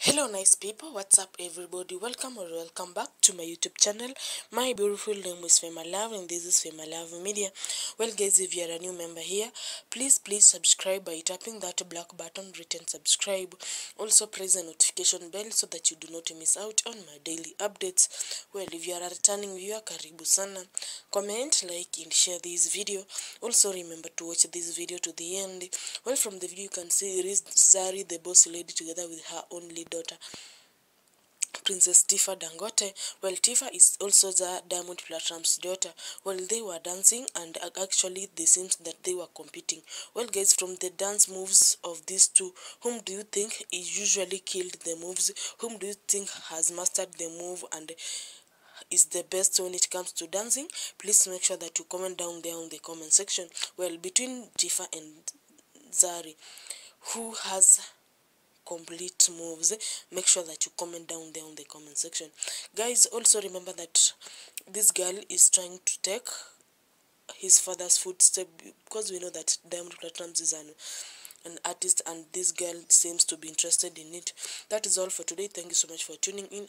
hello nice people. What's up everybody? Welcome or welcome back to my youtube channel. My beautiful name is fema love and this is fema love media. Well guys if you are a new member here please please subscribe by tapping that black button written subscribe. Also press the notification bell so that you do not miss out on my daily updates. Well if you are a returning viewer karibu sana. Comment like and share this video. Also remember to watch this video to the end. Well from the view you can see zari the boss lady together with her only daughter Princess Tiffah Dangote. Well, Tiffah is also the Diamond Platnumz's daughter. Well, they were dancing and actually they seems that they were competing. Well, guys, from the dance moves of these two, whom do you think is usually killed the moves? Whom do you think has mastered the move and is the best when it comes to dancing? Please make sure that you comment down there in the comment section. Well, between Tiffah and Zari, who has complete moves make sure that you comment down there in the comment section. Guys also remember that this girl is trying to take his father's footstep because we know that Diamond Platnumz is an an artist and this girl seems to be interested in it. That is all for today. Thank you so much for tuning in